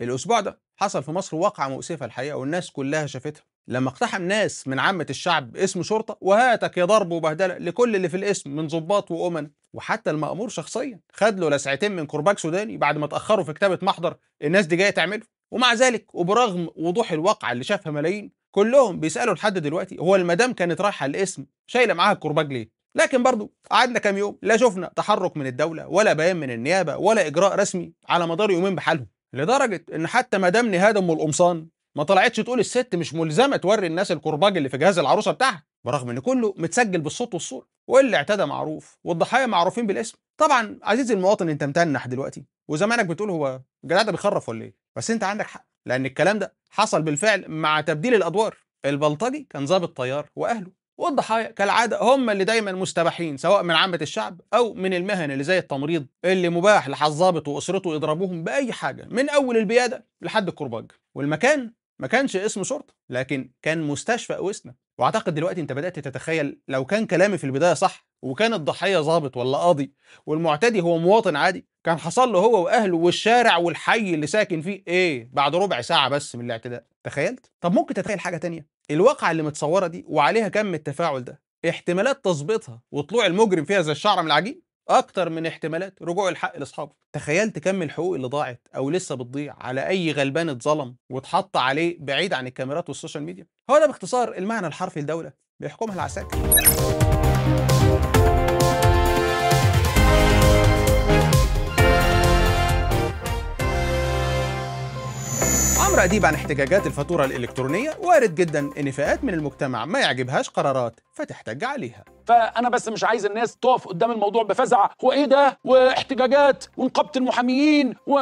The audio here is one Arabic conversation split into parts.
الأسبوع ده حصل في مصر واقعة مؤسفة الحقيقة والناس كلها شافتها. لما اقتحم ناس من عامة الشعب اسم شرطة وهاتك يا ضرب وبهدلة لكل اللي في الاسم من ضباط وامنا وحتى المأمور شخصيا خد له لسعتين من كرباج سوداني بعد ما اتأخروا في كتابة محضر الناس دي جاية تعمله. ومع ذلك وبرغم وضوح الواقعة اللي شافها ملايين كلهم بيسألوا لحد دلوقتي هو المدام كانت رايحة الاسم شايلة معاها الكرباج ليه؟ لكن برضو قعدنا كام يوم لا شفنا تحرك من الدولة ولا بيان من النيابة ولا إجراء رسمي على مدار يومين بحالهم. لدرجة إن حتى مدام نهاد أم القمصان ما طلعتش تقول الست مش ملزمة توري الناس الكرباج اللي في جهاز العروسة بتاعها برغم إن كله متسجل بالصوت والصورة واللي اعتدى معروف والضحايا معروفين بالاسم. طبعا عزيزي المواطن أنت متنح دلوقتي وزمانك بتقول هو الجدع ده بيخرف ولا إيه؟ بس أنت عندك حق لأن الكلام ده حصل بالفعل مع تبديل الأدوار. البلطجي كان ضابط طيار وأهله. والضحايا كالعادة هم اللي دايما مستباحين سواء من عامة الشعب أو من المهن اللي زي التمريض اللي مباح للضابط وأسرته يضربوهم بأي حاجة من أول البيادة لحد الكرباج والمكان ما كانش اسم شرطه لكن كان مستشفى أوسنا. وأعتقد دلوقتي أنت بدأت تتخيل لو كان كلامي في البداية صح وكان الضحيه ضابط ولا قاضي والمعتدي هو مواطن عادي كان حصل له هو وأهله والشارع والحي اللي ساكن فيه إيه بعد ربع ساعة بس من الاعتداء. تخيلت؟ طب ممكن تتخيل حاجة تانية؟ الواقعة اللي متصورة دي وعليها كم التفاعل ده احتمالات تظبيطها وطلوع المجرم فيها زي الشعره من العجين أكتر من احتمالات رجوع الحق لأصحابه. تخيلت كم الحقوق اللي ضاعت أو لسه بتضيع على أي غلبان اتظلم واتحط عليه بعيد عن الكاميرات وال social media؟ هو ده باختصار المعنى الحرفي لدولة بيحكمها العساكر. عمرو أديب عن احتجاجات الفاتورة الإلكترونية وارد جدا إن فئات من المجتمع ما يعجبهاش قرارات فتحتج عليها. فأنا بس مش عايز الناس تقف قدام الموضوع بفزع هو إيه ده؟ واحتجاجات ونقابة المحاميين و...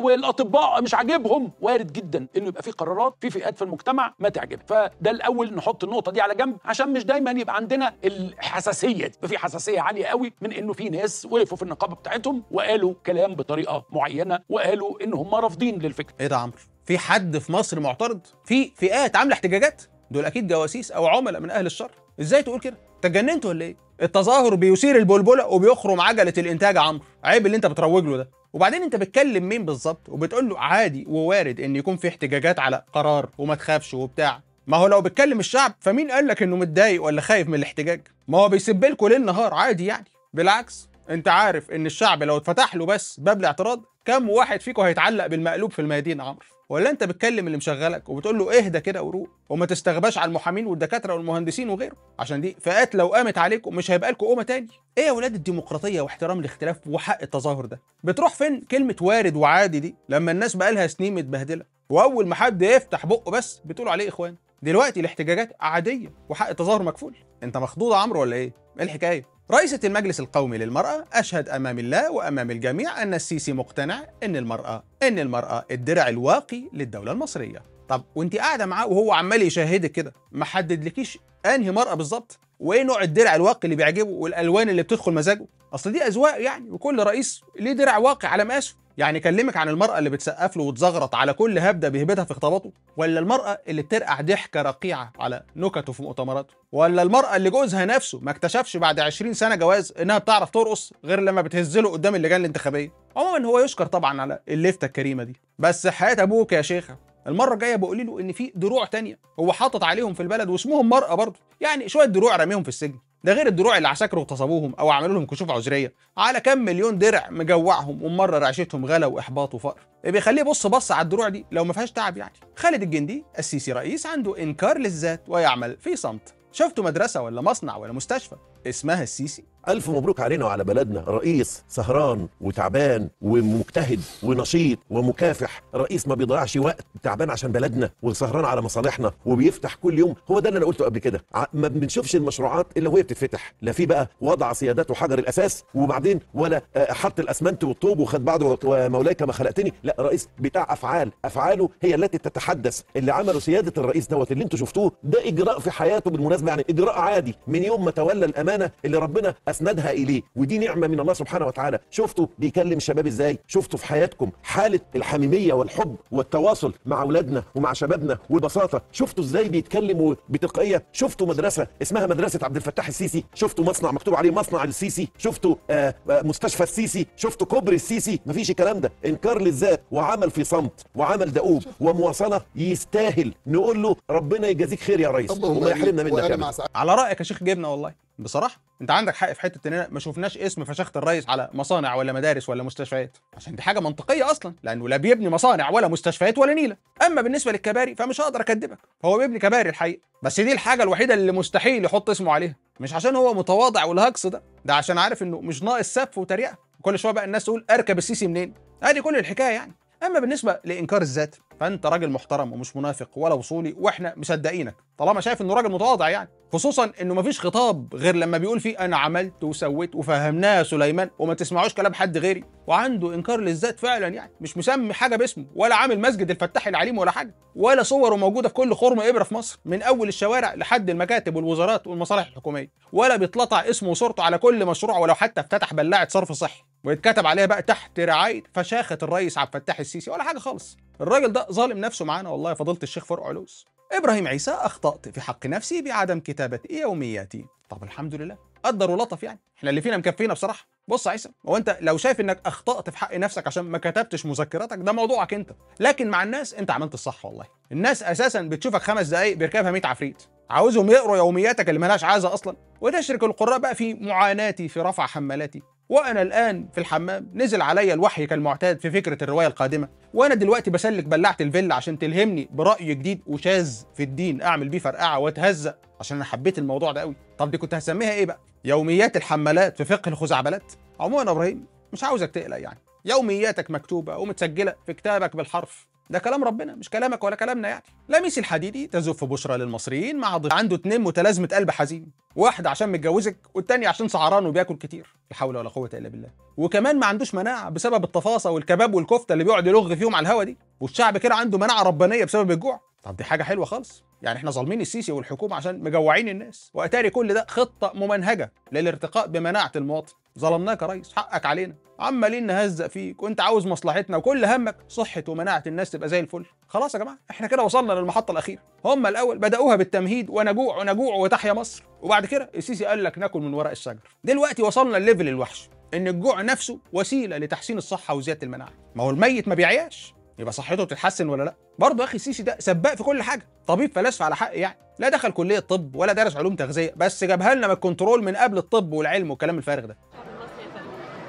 والأطباء مش عاجبهم. وارد جدا إنه يبقى في قرارات في فئات في المجتمع ما تعجبها. فده الأول نحط النقطة دي على جنب عشان مش دايما يبقى عندنا الحساسية دي. في حساسية عالية قوي من إنه في ناس وقفوا في النقابة بتاعتهم وقالوا كلام بطريقة معينة وقالوا ان هم رافضين للفكرة. إيه ده عمرو؟ في حد في مصر معترض؟ في فئات عاملة احتجاجات؟ دول أكيد جواسيس أو عملاء من أهل الشر إزاي تقول كده؟ اتجننت ولا إيه؟ التظاهر بيثير البلبلة وبيخرم عجلة الإنتاج يا عمرو عيب اللي أنت بتروج له ده وبعدين أنت بتكلم مين بالظبط وبتقول له عادي ووارد إن يكون في احتجاجات على قرار وما تخافش وبتاع ما هو لو بتكلم الشعب فمين قال لك إنه متضايق ولا خايف من الاحتجاج ما هو بيسب لكم ليل نهار عادي يعني بالعكس أنت عارف إن الشعب لو اتفتح له بس باب الاعتراض كم واحد فيكم هيتعلق بالمقلوب في الميادين يا عمرو ولا انت بتكلم اللي مشغلك وبتقول له اهدى كده وروق وما تستغباش على المحامين والدكاترة والمهندسين وغيره عشان دي فئات لو قامت عليكم مش هيبقى لكم قومة تاني. إيه يا ولاد الديمقراطية واحترام الاختلاف وحق التظاهر ده؟ بتروح فين كلمة وارد وعادي دي لما الناس بقالها سنين متبهدلة؟ وأول ما حد يفتح بقه بس بتقولوا عليه إخوان. دلوقتي الاحتجاجات عادية وحق التظاهر مكفول. انت مخضوض يا عمرو ولا إيه؟ إيه الحكاية؟ رئيسة المجلس القومي للمرأة أشهد أمام الله وأمام الجميع أن السيسي مقتنع أن المرأة أن المرأة الدرع الواقي للدولة المصرية. طب وأنت قاعدة معاه وهو عمال يشاهدك كده ما حددلكيش أنهي مرأة بالظبط؟ وإيه نوع الدرع الواقي اللي بيعجبه والألوان اللي بتدخل مزاجه؟ أصل دي أذواق يعني وكل رئيس ليه درع واقي على مقاسه. يعني كلمك عن المرأة اللي بتسقف له وتزغرط على كل هبدة بيهبدها في خطاباته ولا المرأة اللي بترقع ضحكة رقيعة على نكته في مؤتمراته؟ ولا المرأة اللي جوزها نفسه ما اكتشفش بعد 20 سنة جواز إنها بتعرف ترقص غير لما بتهزله قدام اللجان الانتخابية؟ عموما هو يشكر طبعا على اللفتة الكريمة دي. بس حياة أبوك يا شيخة المرة الجاية بقول له إن في دروع تانية هو حاطط عليهم في البلد واسمهم مرأة برضه، يعني شوية دروع رميهم في السجن، ده غير الدروع اللي عساكر اغتصبوهم أو عملوا لهم كشوف عذرية، على كام مليون درع مجوعهم ومرر عيشتهم غلا وإحباط وفقر، بيخليه يبص بص على الدروع دي؟ لو ما فيهاش تعب يعني. خالد الجندي السيسي رئيس عنده إنكار للذات ويعمل في صمت، شفتوا مدرسة ولا مصنع ولا مستشفى؟ اسمها السيسي؟ ألف مبروك علينا وعلى بلدنا. رئيس سهران وتعبان ومجتهد ونشيط ومكافح. رئيس ما بيضيعش وقت تعبان عشان بلدنا وسهران على مصالحنا وبيفتح كل يوم. هو ده اللي أنا قلته قبل كده. ما بنشوفش المشروعات إلا وهي بتتفتح. لا في بقى وضع سيادات وحجر الأساس وبعدين ولا آه، حط الأسمنت والطوب وخد بعضه ومولاي كما خلقتني. لا رئيس بتاع أفعال. أفعاله هي التي تتحدث. اللي عمله سيادة الرئيس دوت اللي أنتوا شفتوه ده إجراء في حياته بالمناسبة. يعني إجراء عادي. من يوم ما تولى الأمانة اللي ربنا أسندها إليه ودي نعمة من الله سبحانه وتعالى. شفتوا بيكلم الشباب إزاي؟ شفتوا في حياتكم حالة الحميمية والحب والتواصل مع أولادنا ومع شبابنا والبساطة. شفتوا إزاي بيتكلموا بتلقائية؟ شفتوا مدرسة اسمها مدرسة عبد الفتاح السيسي. شفتوا مصنع مكتوب عليه مصنع السيسي. شفتوا آه آه، مستشفى السيسي. شفتوا كوبري السيسي. مفيش الكلام ده. إنكار للذات وعمل في صمت وعمل دؤوب ومواصلة يستاهل. نقول له ربنا يجازيك خير يا ريس. وما يحرمنا. منك. على رأيك يا شيخ جبنة والله. بصراحة انت عندك حق في حتة إننا ما شفناش اسم فشخه الريس على مصانع ولا مدارس ولا مستشفيات. عشان دي حاجة منطقية أصلا لأنه لا بيبني مصانع ولا مستشفيات ولا نيلة. أما بالنسبة للكباري فمش هقدر أكدبك. هو بيبني كباري الحقيقة بس دي الحاجة الوحيدة اللي مستحيل يحط اسمه عليها. مش عشان هو متواضع والهجص ده ده عشان عارف إنه مش ناقص سف وتريقة. كل شوية بقى الناس تقول أركب السيسي منين؟ أدي كل الحكاية يعني. أما بالنسبة لإنكار الذات فأنت راجل محترم ومش منافق ولا وصولي وإحنا مصدقينك طالما شايف إنه راجل متواضع يعني. خصوصا إنه مفيش خطاب غير لما بيقول فيه أنا عملت وسويت وفهمناه يا سليمان وما تسمعوش كلام حد غيري. وعنده إنكار للذات فعلا يعني مش مسمي حاجة باسمه ولا عامل مسجد الفتاح العليم ولا حاجة ولا صوره موجودة في كل خرم إبرة في مصر من أول الشوارع لحد المكاتب والوزارات والمصالح الحكومية ولا بيتلطع اسمه وصورته على كل مشروع ولو حتى افتتح بلاعة صرف صحي. ويتكتب عليها بقى تحت رعاية فشاخة الرئيس عبد الفتاح السيسي ولا حاجة خالص. الراجل ده ظالم نفسه معانا والله يا فضيله الشيخ فرق علوس إبراهيم عيسى أخطأت في حق نفسي بعدم كتابة يومياتي. طب الحمد لله. قدر ولطف يعني. إحنا اللي فينا مكفينا بصراحة. بص يا عيسى هو أنت لو شايف إنك أخطأت في حق نفسك عشان ما كتبتش مذكراتك ده موضوعك أنت. لكن مع الناس أنت عملت الصح والله. الناس أساسا بتشوفك خمس دقايق بيركبها 100 عفريت. عاوزهم يقروا يومياتك اللي ملهاش عازة أصلا. وتشرك القراء بقى في معاناتي في رفع حمالاتي وأنا الآن في الحمام نزل عليا الوحي كالمعتاد في فكرة الرواية القادمة. وأنا دلوقتي بسلك بلعت الفيلا عشان تلهمني برأي جديد وشاذ في الدين أعمل بيه فرقعة واتهزق عشان أنا حبيت الموضوع ده قوي طب دي كنت هسميها إيه بقى؟ يوميات الحمالات في فقه الخزعبلات. عموما يا إبراهيم مش عاوزك تقلق يعني. يومياتك مكتوبة ومتسجلة في كتابك بالحرف. ده كلام ربنا مش كلامك ولا كلامنا يعني. لميس الحديدي تزف بشرى للمصريين مع ضيف عنده اتنين متلازمة قلب حزين واحد عشان متجوزك والتاني عشان سعران وبياكل كتير. لا حول ولا قوة إلا بالله. وكمان ما عندوش مناعة بسبب التفاصه والكباب والكفتة اللي بيقعد يلغ فيهم على الهوا دي. والشعب كده عنده مناعة ربانية بسبب الجوع. طب دي حاجة حلوة خالص. يعني إحنا ظالمين السيسي والحكومة عشان مجوعين الناس. واتاري كل ده خطة ممنهجة للارتقاء بمناعة المواطن. ظلمناك يا ريس حقك علينا. عمالين نهزق فيك؟ وأنت عاوز مصلحتنا وكل همك صحة ومناعة الناس تبقى زي الفل. خلاص يا جماعة إحنا كده وصلنا للمحطة الأخيرة. هم الأول بدأوها بالتمهيد ونجوع ونجوع وتحيا مصر. وبعد كده السيسي قال لك ناكل من ورق الشجر. دلوقتي وصلنا ال level الوحش إن الجوع نفسه وسيلة لتحسين الصحة وزيادة المناعة. ما هو الميت ما بيعياش. يبقى صحته بتتحسن ولا لأ؟ برضه يا أخي السيسي ده سباق في كل حاجة. طبيب الفلاسفة على حق يعني. لا دخل كلية طب ولا درس علوم تغذية بس جابها لنا من ال control من قبل الطب والعلم والكلام الفارغ ده.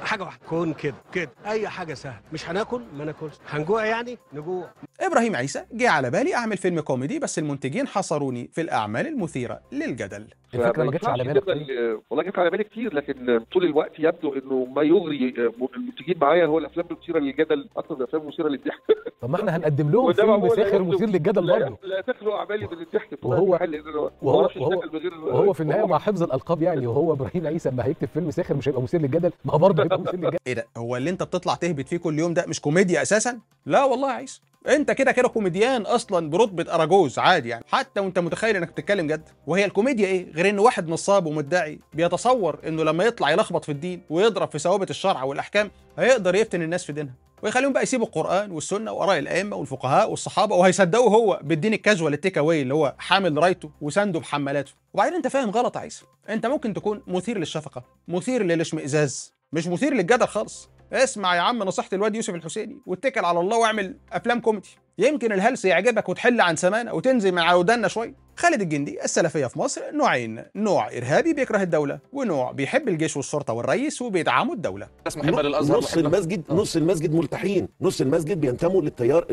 حاجة واحدة. كون كده. كده. أي حاجة سهلة. مش هناكل؟ ما ناكلش. هنجوع يعني؟ نجوع. إبراهيم عيسى جه على بالي أعمل فيلم كوميدي بس المنتجين حصروني في الأعمال المثيرة للجدل. الفكرة ما جاتش على بالك؟ طيب؟ والله جت على بالي كتير لكن طول الوقت يبدو إنه ما يغري المنتجين معايا هو الأفلام المثيره للجدل أكثر من الأفلام المثيره للضحك. طب ما إحنا هنقدم لهم فيلم ساخر. مثير للجدل لا- برضه. لا تخلو اعمالي من الضحك وهو- وهو- وهو- في النهاية مع حفظ الألقاب يعني وهو إبراهيم عيسى اما هيكتب فيلم ساخر مش هيبقى مثير للجدل. ما هو برضه هيبقى مثير للجدل. إيه ده؟ هو اللي أنت بتطلع تهبد فيه كل يوم ده مش كوميديا أساسا؟ لا والله يا عيسى. انت كده كده كوميديان أصلا برتبة أراجوز عادي يعني. حتى وانت متخيل انك بتتكلم جد. وهي الكوميديا إيه؟ غير ان واحد نصاب ومدعي بيتصور انه لما يطلع يلخبط في الدين ويضرب في ثوابت الشرع والأحكام هيقدر يفتن الناس في دينها. ويخليهم بقى يسيبوا القرآن والسنة وآراء الأئمة والفقهاء والصحابة وهيصدقوا هو بالدين ال casual ال take away اللي هو حامل رايته وسنده بحمالاته. وبعدين انت فاهم غلط يا عيسى. انت ممكن تكون مثير للشفقة مثير للاشمئزاز مش مثير للجدل خالص. اسمع يا عم نصيحة الواد يوسف الحسيني واتكل على الله واعمل أفلام كوميدي. يمكن الهلس يعجبك وتحل عن سمانا وتنزل على ودنا شوية خالد الجندي السلفية في مصر نوعين نوع إرهابي بيكره الدولة ونوع بيحب الجيش والشرطة والرئيس وبيدعموا الدولة. ناس محبه للازهر نص محبة- المسجد آه. نص المسجد ملتحين نص المسجد بينتموا للتيار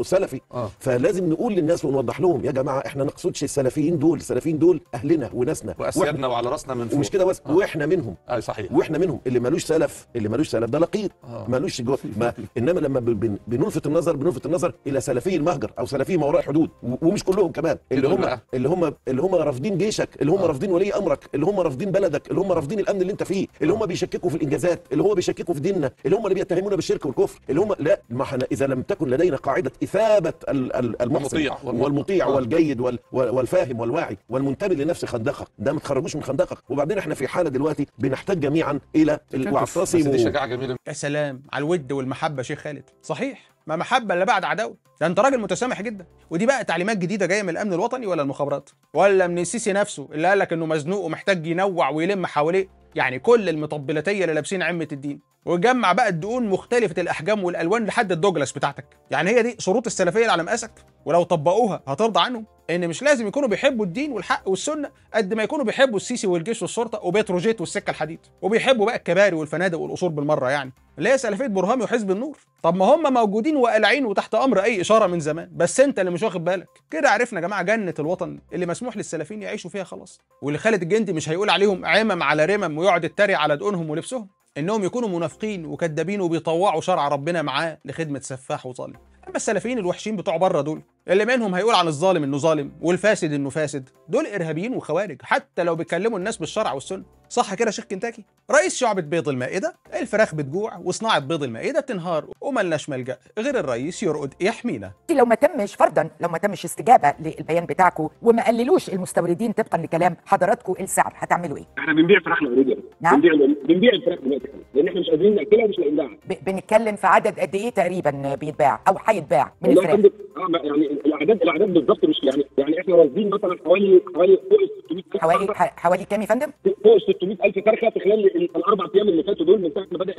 السلفي. آه. فلازم نقول للناس ونوضح لهم يا جماعة إحنا نقصدش السلفيين دول السلفيين دول أهلنا وناسنا وأسيادنا وعلى رأسنا من فوق. ومش كده بس آه. وإحنا منهم. آه صحيح. وإحنا منهم. اللي مالوش سلف اللي مالوش سلف ده لقيط آه. مالوش جو ما إنما لما بنلفت النظر بنلفت النظر إلى سلفي المهجر أو سلفي ما وراء الحدود و- ومش كلهم كمان. اللي هم؟ اللي هم اللي هم رافضين جيشك اللي هم آه. رافضين ولي امرك اللي هم رافضين بلدك اللي هم رافضين الامن اللي انت فيه اللي هم بيشككوا في الانجازات اللي هو بيشككوا في ديننا اللي هم اللي بيتهمونا بالشرك والكفر اللي هم لا ما إحنا اذا لم تكن لدينا قاعدة اثابه ال- ال- المحسن المطيع والمطيع. والمطيع آه. والجيد وال- وال- والفاهم والواعي والمنتبه لنفس خندقك ده ما تخرجوش من خندقك وبعدين إحنا في حاله دلوقتي بنحتاج جميعا إلى دي واعتصموا شجاعه جميله يا سلام على الود والمحبه شيخ خالد صحيح ما محبة إلا بعد عداوة. ده أنت راجل متسامح جدا. ودي بقى تعليمات جديدة جاية من الأمن الوطني ولا المخابرات؟ ولا من السيسي نفسه اللي قال لك إنه مزنوق ومحتاج ينوع ويلم حواليه؟ يعني كل المطبلتية اللي لابسين عمة الدين. وجمع بقى الدقون مختلفة الأحجام والألوان لحد الدوجلاس بتاعتك. يعني هي دي شروط السلفية اللي على مقاسك. ولو طبقوها هترضى عنهم. إن مش لازم يكونوا بيحبوا الدين والحق والسنة قد ما يكونوا بيحبوا السيسي والجيش والشرطة وبتروجيت والسكة الحديد. وبيحبوا بقى الكباري والفنادق والقصور بالمرة يعني. اللي هي سلفية برهامي وحزب النور. طب ما هم موجودين وقلعين وتحت أمر أي إشارة من زمان. بس أنت اللي مش واخد بالك. كده عرفنا يا جماعة جنة الوطن اللي مسموح للسلفيين يعيشوا فيها خلاص. واللي خالد الجندي مش هيقول عليهم عمم على رمم ويقعد يتريق على دقونهم ولبسهم. إنهم يكونوا منافقين وكذابين وبيطوعوا شرع ربنا معاه لخدمة سفاح وظالم أما السلفيين الوحشين بتوع بره دول اللي منهم هيقول عن الظالم إنه ظالم والفاسد إنه فاسد. دول إرهابيين وخوارج حتى لو بيكلموا الناس بالشرع والسنة. صح كده شيخ كنتاكي؟ رئيس شعبة بيض المائدة الفراخ بتجوع وصناعة بيض المائدة بتنهار وملناش ملجأ غير الرئيس يرقد يحمينا. لو ما تمش فرضا لو ما تمش استجابة للبيان بتاعكم وما قللوش المستوردين طبقا لكلام حضراتكم السعر هتعملوا إيه؟ إحنا بنبيع فراخ مقليه نعم. بنبيع بنبيع الفراخ دلوقتي كمان لأن إحنا مش قادرين نأكلها ومش لاقيين بنتكلم في عدد قد إيه تقريبا بيتباع أو هيتباع من الفراخ؟ آه يعني الاعداد الأعداد بالظبط مش يعني يعني إحنا راصدين مثلا حوالي حوالي فوق ال 600 حوالي حوالي كام يا فندم؟ فوق ال 600 ألف فرخه في خلال ال- الأربع أيام اللي فاتوا دول من ساعة ما بدأ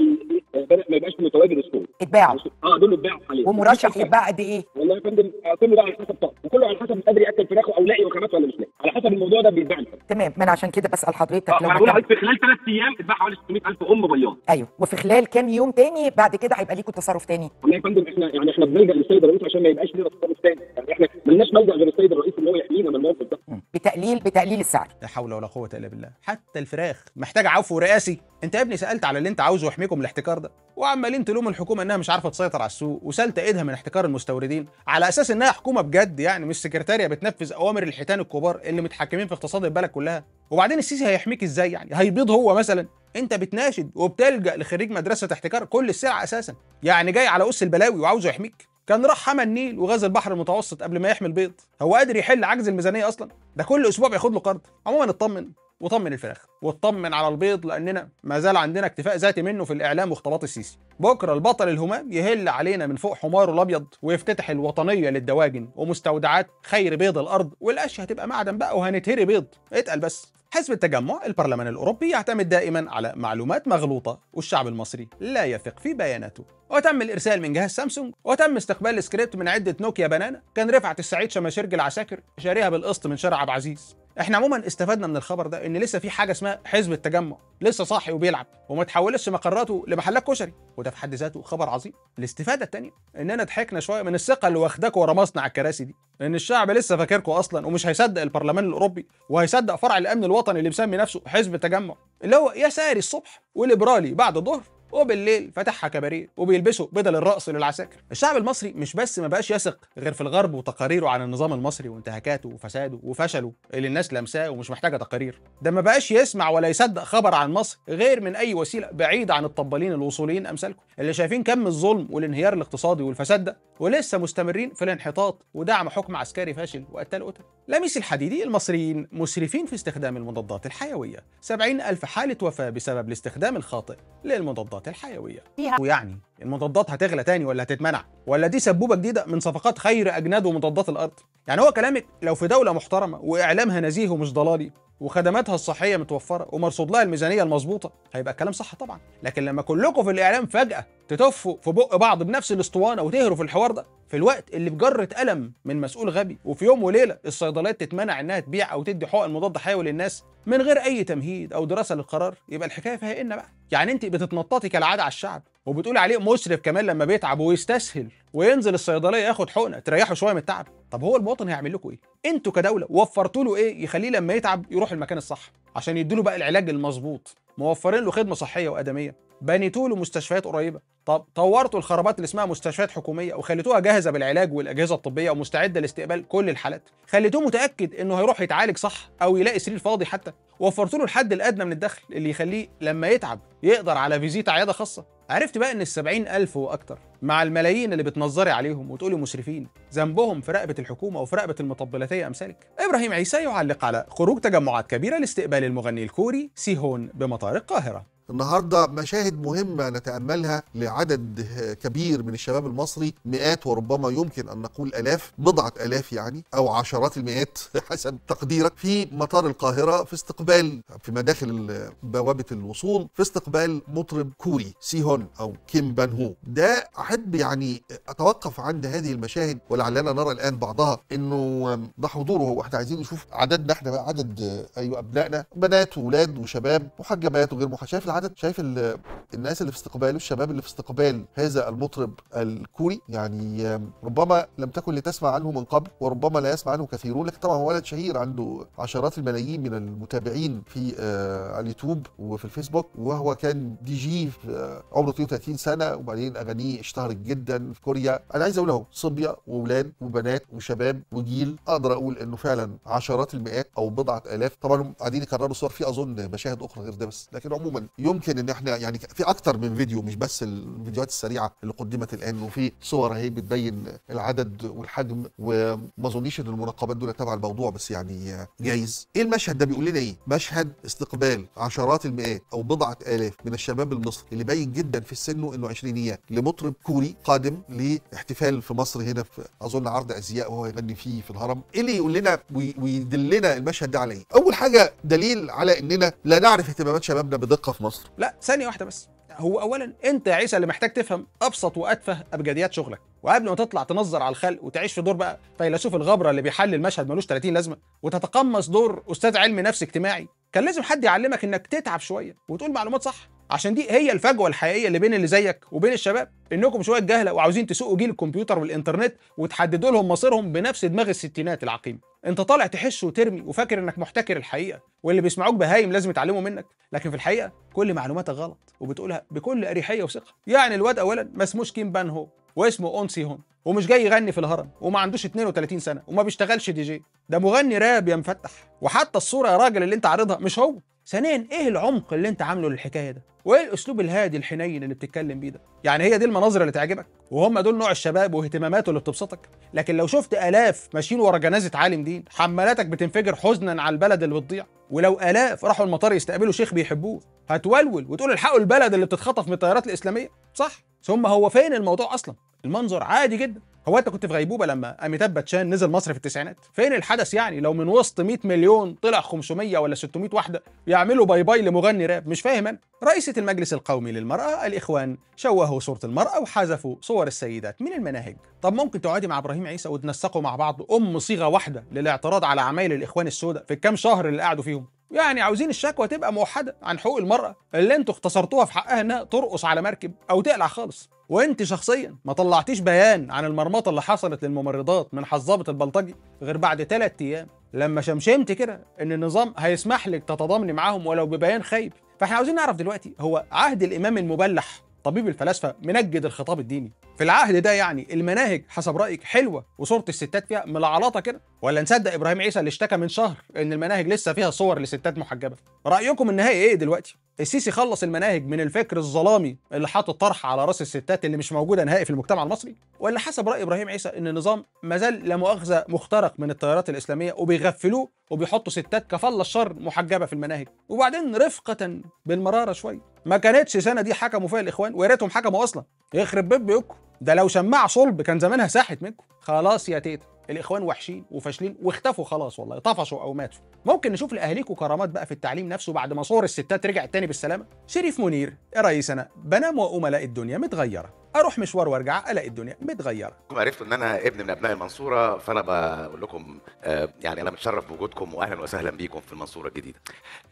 بدأ ما يبقاش متواجد السوق. اتباعوا آه دول اتباعوا حاليا. ومرشح يتباع قد إيه؟ والله يا فندم آه، كله بقى على حسب طاقته. وكله على حسب قادر يأكل فراخه أو لاقي وخامات ولا مش لاقي. على حسب الموضوع ده بيتباع. تمام. ما أنا عشان كده بسأل حضرتك. آه لو لحضرتك في خلال ثلاث أيام اتباع حوالي 600 ألف أم بياض أيوه. وفي خلال كام يوم تاني بعد كده هيبقى ليكوا تصرف تاني؟ والله يا فندم إحنا يعني إحنا بنلجأ للسيد الرئيس عشان ما يبقاش لنا تصرف تاني. يعني إحنا ملناش ملجا غير السيد الرئيس ان هو يحمينا من الموقف ده. بتقليل بتقليل السعر. لا حول ولا قوة إلا بالله. حتى الفراخ محتاجة عفو رئاسي. أنت يا ابني سألت على اللي أنت عاوزه يحميكم من الاحتكار ده. وعمالين تلوم الحكومة إنها مش عارفة تسيطر على السوق وسألت إيدها من احتكار المستوردين على أساس إنها حكومة بجد يعني مش سكرتارية بتنفذ أوامر الحيتان الكبار اللي متحكمين في اقتصاد البلد كلها. وبعدين السيسي هيحميك إزاي يعني؟ هيبيض هو مثلا. أنت بتناشد وبتلجأ لخريج مدرسة احتكار كل السلع أساسا. يعني جاي على أس البلاوي وعاوزه يحميك. كان راح حمى النيل وغاز البحر المتوسط قبل ما يحمي البيض. هو قادر يحل عجز الميزانية أصلا؟ ده كل أسبوع بياخد له قرض. عموما اطمن وطمن الفراخ واطمن على البيض لأننا ما زال عندنا اكتفاء ذاتي منه في الإعلام واختلاط السيسي. بكرة البطل الهمام يهل علينا من فوق حماره الأبيض ويفتتح الوطنية للدواجن ومستودعات خير بيض الأرض والاشياء هتبقى معدن بقى وهنتهري بيض. اتقل بس. حزب التجمع البرلمان الأوروبي يعتمد دائما على معلومات مغلوطة والشعب المصري لا يثق في بياناته. وتم الإرسال من جهاز سامسونج وتم استقبال السكريبت من عدة نوكيا بنانا. كان رفعت السعيد شماشرج العساكر شاريها بالقسط من شارع عبد العزيز. إحنا عموما استفدنا من الخبر ده إن لسه في حاجة اسمها حزب التجمع لسه صاحي وبيلعب وما تحولش مقراته لمحلات كشري. وده في حد ذاته خبر عظيم. الاستفادة الثانية إننا ضحكنا شوية من الثقة اللي واخداكوا ورا مصنع الكراسي دي. لأن الشعب لسه فاكركم أصلا ومش هيصدق البرلمان الأوروبي وهيصدق فرع الأمن الوطني اللي مسمي نفسه حزب التجمع. اللي هو يساري الصبح وليبرالي بعد الظهر وبالليل فتحها كباريه وبيلبسوا بدل الرقص للعساكر. الشعب المصري مش بس ما بقاش يثق غير في الغرب وتقاريره عن النظام المصري وانتهاكاته وفساده وفشله اللي الناس لمساه ومش محتاجة تقارير. ده ما بقاش يسمع ولا يصدق خبر عن مصر غير من أي وسيلة بعيده عن الطبالين الوصوليين أمثالكم. اللي شايفين كم الظلم والانهيار الاقتصادي والفساد ده ولسه مستمرين في الانحطاط ودعم حكم عسكري فاشل وقتال قتل لميس الحديدي المصريين مسرفين في استخدام المضادات الحيوية. 70 ألف حالة وفاة بسبب الاستخدام الخاطئ للمضادات الحيوية. ويعني المضادات هتغلى تاني ولا هتتمنع؟ ولا دي سبوبة جديدة من صفقات خير أجناد ومضادات الأرض؟ يعني هو كلامك لو في دولة محترمة وإعلامها نزيه ومش ضلالي وخدماتها الصحية متوفرة ومرصود لها الميزانية المظبوطة هيبقى الكلام صح طبعا. لكن لما كلكم في الإعلام فجأة تتفوا في بق بعض بنفس الأسطوانة وتهروا في الحوار ده في الوقت اللي بجرة قلم من مسؤول غبي وفي يوم وليلة الصيدليات تتمنع إنها تبيع أو تدي حقن مضاد حيوي للناس من غير أي تمهيد أو دراسة للقرار يبقى الحكاية فيها إن بقى. يعني أنت بتتنططي كالعادة على الشعب. وبتقولي عليه مسرف كمان لما بيتعب ويستسهل وينزل الصيدلية ياخد حقنة تريحه شوية من التعب. طب هو المواطن هيعمل لكم إيه؟ أنتوا كدولة وفرتوا له إيه؟ يخليه لما يتعب يروح المكان الصح عشان يدوا له بقى العلاج المظبوط. موفرين له خدمة صحية وأدمية. بنيتوا له مستشفيات قريبة. طب طورتوا الخرابات اللي اسمها مستشفيات حكومية وخليتوها جاهزة بالعلاج والأجهزة الطبية ومستعدة لاستقبال كل الحالات. خليتوه متأكد إنه هيروح يتعالج صح أو يلاقي سرير فاضي حتى. وفرتوا له الحد الأدنى من الدخل اللي يخليه لما يتعب يقدر على فيزيتا عيادة خاصة. عرفت بقى إن السبعين ألف وأكتر مع الملايين اللي بتنظري عليهم وتقولي مسرفين ذنبهم في رقبة الحكومة وفي رقبة المطبلاتية أمثالك. إبراهيم عيسى يعلق على خروج تجمعات كبيرة لاستقبال المغني الكوري سيهون بمطار القاهرة. النهارده مشاهد مهمة نتأملها لعدد كبير من الشباب المصري مئات وربما يمكن أن نقول آلاف بضعة آلاف يعني أو عشرات المئات حسب تقديرك في مطار القاهرة في استقبال في مداخل بوابة الوصول في استقبال مطرب كوري سيهون أو كيم بان هو. ده أحب يعني أتوقف عند هذه المشاهد ولعلنا نرى الآن بعضها إنه ده حضوره وإحنا عايزين نشوف عددنا إحنا بقى عدد أيوه أبنائنا بنات واولاد وشباب محجبات وغير محجبات. العدد شايف ال- الناس اللي في استقباله الشباب اللي في استقبال هذا المطرب الكوري يعني ربما لم تكن لتسمع عنه من قبل وربما لا يسمع عنه كثيرون لكن طبعا هو ولد شهير عنده عشرات الملايين من المتابعين في آه، اليوتيوب وفي الفيسبوك وهو كان دي جي في آه، عمره 32 سنة وبعدين أغانيه اشتهرت جدا في كوريا. أنا عايز أقول اهو صبية واولاد وبنات وشباب وجيل أقدر أقول إنه فعلا عشرات المئات أو بضعة آلاف. طبعا قاعدين يكرروا صور في أظن مشاهد أخرى غير ده بس لكن عموما يمكن إن إحنا يعني في أكتر من فيديو مش بس الفيديوهات السريعة اللي قدمت الآن وفي صور أهي بتبين العدد والحجم وما اظنيش إن المناقبات دول تبع الموضوع بس يعني جايز. إيه المشهد ده؟ بيقول لنا إيه؟ مشهد استقبال عشرات المئات أو بضعة آلاف من الشباب المصري اللي باين جدا في سنه إنه عشرينيات لمطرب كوري قادم لاحتفال في مصر هنا في أظن عرض أزياء وهو يغني فيه في الهرم. إيه اللي يقول لنا وي- ويدلنا المشهد ده على إيه؟ أول حاجة دليل على إننا لا نعرف اهتمامات شبابنا بدقة في مصر. لا ثانية واحدة بس. هو أولا أنت يا عيسى اللي محتاج تفهم أبسط وأتفه أبجديات شغلك. وقبل ما تطلع تنظر على الخلق وتعيش في دور بقى فيلسوف الغبرة اللي بيحلل مشهد ملوش 30 لازمة وتتقمص دور أستاذ علم نفس اجتماعي. كان لازم حد يعلمك إنك تتعب شوية وتقول معلومات صح. عشان دي هي الفجوة الحقيقية اللي بين اللي زيك وبين الشباب. إنكم شوية جهلة وعاوزين تسوقوا جيل الكمبيوتر والإنترنت وتحددوا لهم مصيرهم بنفس دماغ الستينات العقيم انت طالع تحش وترمي وفاكر انك محتكر الحقيقة واللي بيسمعوك بهايم لازم يتعلموا منك لكن في الحقيقة كل معلوماتك غلط وبتقولها بكل أريحية وثقة. يعني الواد اولا ما اسموش كيم بان هو واسمه أون سي هون ومش جاي يغني في الهرم وما عندوش 32 سنة وما بيشتغلش دي جي. ده مغني راب يا مفتح. وحتى الصورة يا راجل اللي انت عارضها مش هو. ثانيا إيه العمق اللي انت عامله للحكاية ده؟ وايه الأسلوب الهادي الحنين اللي بتتكلم بيه ده؟ يعني هي دي المناظر اللي تعجبك؟ وهم دول نوع الشباب واهتماماته اللي بتبسطك؟ لكن لو شفت آلاف ماشيين ورا جنازة عالم دين حمالاتك بتنفجر حزنا على البلد اللي بتضيع. ولو آلاف راحوا المطار يستقبلوا شيخ بيحبوه هتولول وتقول الحقوا البلد اللي بتتخطف من التيارات الإسلامية؟ صح. ثم هو فين الموضوع أصلا؟ المنظر عادي جدا. هو انت كنت في غيبوبة لما اميتاب باتشان نزل مصر في التسعينات؟ فين الحدث يعني؟ لو من وسط 100 مليون طلع 500 ولا 600 واحدة يعملوا bye bye لمغني راب مش فاهم أنا. رئيسة المجلس القومي للمرأة الإخوان شوهوا صورة المرأة وحذفوا صور السيدات من المناهج. طب ممكن تقعدي مع إبراهيم عيسى وتنسقوا مع بعض أم صيغة واحدة للاعتراض على عمايل الإخوان السوداء في الكام شهر اللي قعدوا فيهم؟ يعني عاوزين الشكوى تبقى موحدة عن حقوق المرأة اللي أنتوا اختصرتوها في حقها إنها ترقص على مركب أو تقلع خالص. وانت شخصيا ما طلعتيش بيان عن المرمطة اللي حصلت للممرضات من حظابه البلطجي غير بعد ثلاث أيام لما شمشمت كده إن النظام هيسمح لك تتضامني معاهم ولو ببيان خايب. فإحنا عاوزين نعرف دلوقتي هو عهد الإمام المبلح طبيب الفلاسفة منجد الخطاب الديني. في العهد ده يعني المناهج حسب رأيك حلوة وصورة الستات فيها ملعلطة كده؟ ولا نصدق إبراهيم عيسى اللي اشتكى من شهر إن المناهج لسه فيها صور لستات محجبة؟ رأيكم النهائي إيه دلوقتي؟ السيسي خلص المناهج من الفكر الظلامي اللي حاطط طرح على رأس الستات اللي مش موجودة نهائي في المجتمع المصري؟ ولا حسب رأي إبراهيم عيسى إن النظام مازال لا مؤاخذة مخترق من التيارات الإسلامية وبيغفلوه وبيحطوا ستات كفل الشر محجبة في المناهج؟ وبعدين رفقة بالمرارة شوية ما كانتش سنة دي حكموا فيها الإخوان ويا ريتهم حكموا أصلا. يخرب بيت بيوتكم. ده لو شماعه صلب كان زمانها ساحت منكم. خلاص يا تيتا الإخوان وحشين وفاشلين واختفوا خلاص والله طفشوا أو ماتوا. ممكن نشوف لاهاليكوا كرامات بقى في التعليم نفسه بعد ما صور الستات رجعت تاني بالسلامة؟ شريف منير أنا بنام واملاء الدنيا متغيرة. أروح مشوار وارجع الاقي الدنيا متغيرة. عرفتوا ان أنا ابن من ابناء المنصورة فانا بقول لكم آه، يعني أنا متشرف بوجودكم واهلا وسهلا بيكم في المنصورة الجديدة.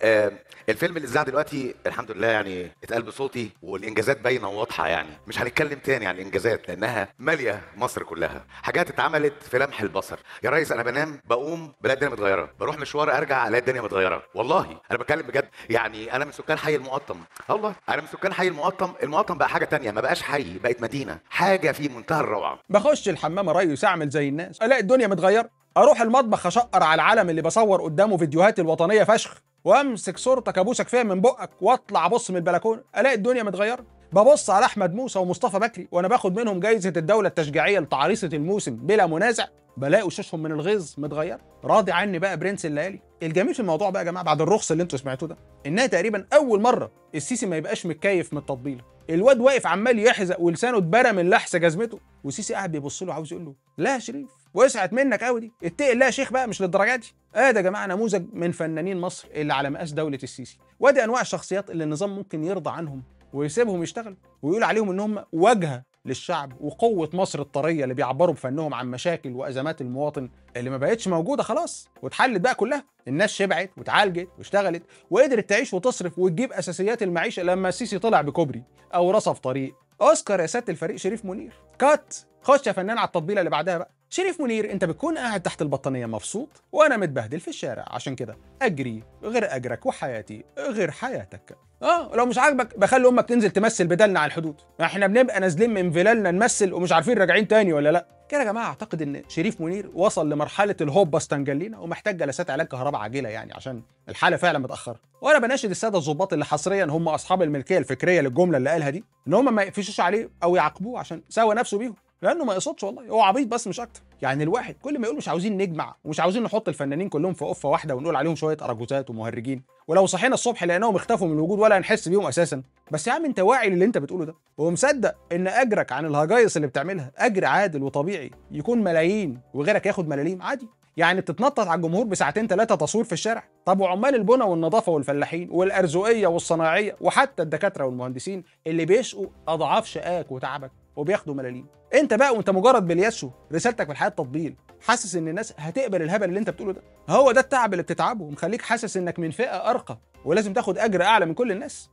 آه، الفيلم اللي اتذاع دلوقتي الحمد لله يعني اتقال بصوتي والانجازات باينة وواضحة يعني. مش هنتكلم تاني عن الانجازات لأنها مالية مصر كلها. حاجات اتعملت في لمح البصر. يا ريس أنا بنام بقوم بلاقي الدنيا متغيرة. بروح مشوار أرجع ألاقي الدنيا متغيرة. والله أنا بتكلم بجد. يعني أنا من سكان حي المقطم. والله أنا من سكان حي المقطم. المقطم بقى حاجة تانية ما بقاش حي بقت مدينة حاجة في منتهى الروعة. بخش الحمام ريس أعمل زي الناس ألاقي الدنيا متغيرة. أروح المطبخ أشقر على العلم اللي بصور قدامه فيديوهات الوطنية فشخ. وأمسك صورتك ابوسك فيها من بقك وأطلع أبص من البلكونة ألاقي الدنيا متغيرة. ببص على أحمد موسى ومصطفى بكري وأنا باخد منهم جايزة الدولة التشجيعية لتعريصة الموسم بلا منازع. بلاقي وشوشهم من الغيظ متغير. راضي عني بقى برنس الليالي. الجميل في الموضوع بقى يا جماعة بعد الرخص اللي أنتوا سمعتوه ده إنها تقريبا أول مرة السيسي ما يبقاش متكيف من التطبيل. الواد واقف عمال يحزق ولسانه اتبرى من لحس جزمته والسيسي قاعد بيبص له عاوز يقول له لا يا شريف وسعت منك قوي دي اتقي الله يا شيخ بقى مش للدرجة دي. آه ده يا جماعة نموذج من فنانين مصر اللي على مقاس دولة السيسي. وادي أنواع الشخصيات اللي النظام ممكن يرضى عنهم ويسيبهم يشتغلوا ويقول عليهم إن هم واجهة للشعب وقوة مصر الطرية اللي بيعبروا بفنهم عن مشاكل وأزمات المواطن اللي ما بقتش موجودة خلاص واتحلت بقى كلها. الناس شبعت واتعالجت واشتغلت وقدرت تعيش وتصرف وتجيب أساسيات المعيشة لما السيسي طلع بكوبري أو رصف طريق. أوسكار يا سيادة الفريق شريف منير. كات خش يا فنان على التطبيله اللي بعدها بقى. شريف منير أنت بتكون قاعد تحت البطانية مبسوط وأنا متبهدل في الشارع. عشان كده أجري غير أجرك وحياتي غير حياتك. آه لو مش عاجبك بخلي أمك تنزل تمثل بدلنا على الحدود. إحنا بنبقى نازلين من فيلالنا نمثل ومش عارفين راجعين تاني ولا لأ؟ كده يا جماعة أعتقد إن شريف منير وصل لمرحلة الهوبا ستانجلينا ومحتاج جلسات علاج كهرباء عاجلة يعني عشان الحالة فعلا متأخرة. وأنا بناشد السادة الظباط اللي حصريا هم أصحاب الملكية الفكرية للجملة اللي قالها دي إن هم ما يقفشوش عليه أو يعاقبوه عشان سوى نفسه بيهم. لأنه ما يقصدش والله. هو عبيط بس مش أكتر. يعني الواحد كل ما يقول مش عاوزين نجمع ومش عاوزين نحط الفنانين كلهم في قفه واحدة ونقول عليهم شوية اراجوزات ومهرجين. ولو صحينا الصبح لقيناهم اختفوا من الوجود ولا نحس بيهم أساسا. بس يا عم انت واعي للي انت بتقوله ده. ومصدق ان اجرك عن الهجايص اللي بتعملها اجر عادل وطبيعي يكون ملايين وغيرك ياخد ملاليم؟ عادي. يعني بتتنطط على الجمهور بساعتين ثلاثة تصوير في الشارع. طب وعمال البنى والنظافة والفلاحين والارزقيه والصناعية وحتى الدكاترة والمهندسين اللي بيشقوا أضعاف شقاك وتعبك. وبياخدوا ملاليم. انت بقى وانت مجرد بالياسو رسالتك في الحياة تطبيل حاسس ان الناس هتقبل الهبل اللي انت بتقوله ده؟ هو ده التعب اللي بتتعبه ومخليك حاسس انك من فئة أرقى ولازم تاخد أجر أعلى من كل الناس.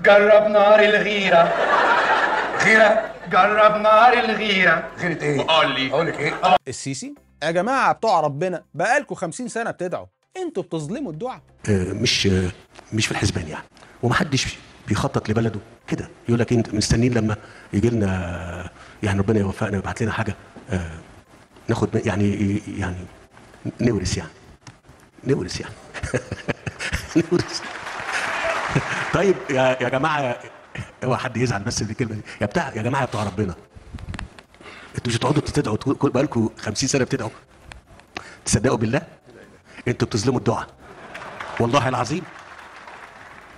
جرب نار الغيرة. غيرة جرب نار الغيرة. غيرة إيه؟ قول لي. أقول لك إيه؟ السيسي؟ يا جماعة بتوع ربنا بقالكوا 50 سنة بتدعوا. أنتوا بتظلموا الدعاء. آه، مش آه، مش في الحسبان يعني. ومحدش بيخطط لبلده. كده. يقول لك انت مستنيين لما يجي لنا يعني ربنا يوفقنا ويبعت لنا حاجة آه، ناخد يعني يعني نورث يعني. نورث يعني. نورث. طيب يا يا جماعة اوعى حد يزعل بس من الكلمة دي. يا بتاع يا جماعة يا بتوع ربنا أنتوا مش هتقعدوا تدعوا بقالكم 50 سنة بتدعوا. تصدقوا بالله؟ أنتوا بتظلموا الدعاء. والله العظيم.